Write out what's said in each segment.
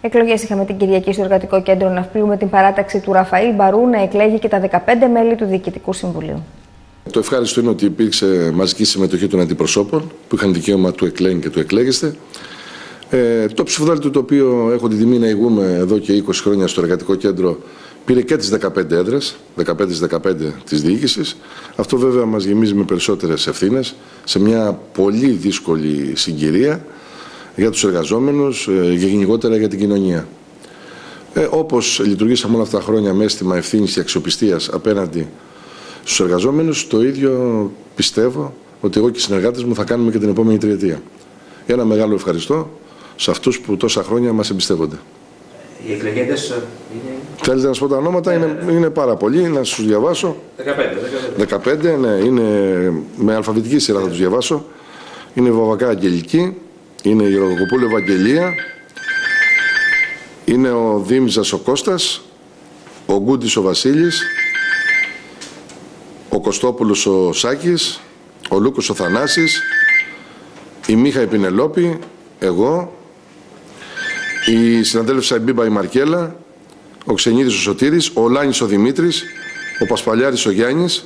Εκλογές είχαμε την Κυριακή στο Εργατικό Κέντρο Ναυπλίου με την παράταξη του Ραφαήλ Μπαρού να εκλέγει και τα 15 μέλη του Διοικητικού Συμβουλίου. Το ευχάριστο είναι ότι υπήρξε μαζική συμμετοχή των αντιπροσώπων που είχαν δικαίωμα του εκλέγει και του εκλέγεστε. Ε, το ψηφοδέλτιο το οποίο έχω την τιμή να ηγούμε εδώ και 20 χρόνια στο Εργατικό Κέντρο πήρε και τις 15 έδρες, 15 15 της διοίκησης. Αυτό βέβαια μας γεμίζει με περισσότερες ευθύνες σε μια πολύ δύσκολη συγκυρία για τους εργαζόμενους ε, και γενικότερα για την κοινωνία. Ε, όπως λειτουργήσαμε όλα αυτά τα χρόνια με αίσθημα ευθύνης και αξιοπιστίας απέναντι στους εργαζόμενους, το ίδιο πιστεύω ότι εγώ και οι συνεργάτες μου θα κάνουμε και την επόμενη τριετία. Ένα μεγάλο ευχαριστώ σε αυτούς που τόσα χρόνια μας εμπιστεύονται. Οι εκλεγέντες είναι... Θέλετε να σας πω τα ονόματα, είναι, είναι πάρα πολλοί, να σου διαβάσω. 15, 15, ναι, είναι με αλφαβητική σειρά θα τους διαβάσω. Είναι Βαβακά Αγγελική, είναι η Γεροδοκοπούλου Ευαγγελία, είναι ο Δήμιζας ο Κώστας, ο Γκούντης ο Βασίλης, ο Κωστόπουλος ο Σάκης, ο Λούκος ο Θανάσης, η Μίχα η Πινελόπη, εγώ, η συναντέλευσα η Μπίμπα η Μαρκέλα, ο Ξενίδης ο Σωτήρης, ο Λάνης ο Δημήτρης, ο Πασπαλιάρης ο Γιάννης,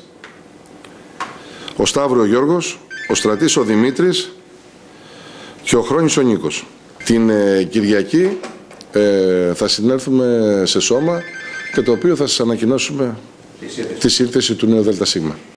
ο Σταύρος ο Γιώργος, ο Στρατής ο Δημήτρης και ο Χρόνης ο Νίκος. Την ε, Κυριακή ε, θα συνέλθουμε σε σώμα και το οποίο θα σας ανακοινώσουμε τη σύνθεση του νέου ΔΣ.